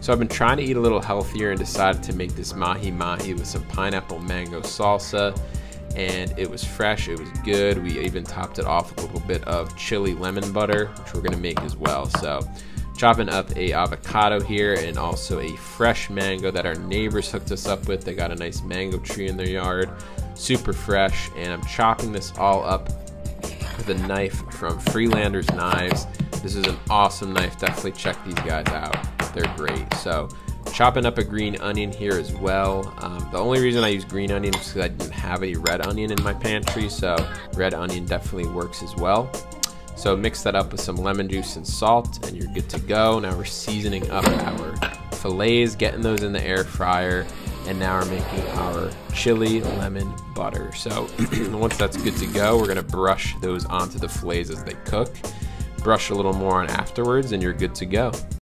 So I've been trying to eat a little healthier and decided to make this mahi mahi with some pineapple mango salsa. And it was fresh, it was good. We even topped it off with a little bit of chili lemon butter, which we're gonna make as well. So chopping up a avocado here and also a fresh mango that our neighbors hooked us up with. They got a nice mango tree in their yard, super fresh. And I'm chopping this all up with a knife from Freelanders Knives. This is an awesome knife. Definitely check these guys out. They're great. So chopping up a green onion here as well. Um, the only reason I use green onion is because I didn't have a red onion in my pantry. So red onion definitely works as well. So mix that up with some lemon juice and salt and you're good to go. Now we're seasoning up our fillets, getting those in the air fryer. And now we're making our chili lemon butter. So once that's good to go, we're gonna brush those onto the fillets as they cook brush a little more on afterwards and you're good to go.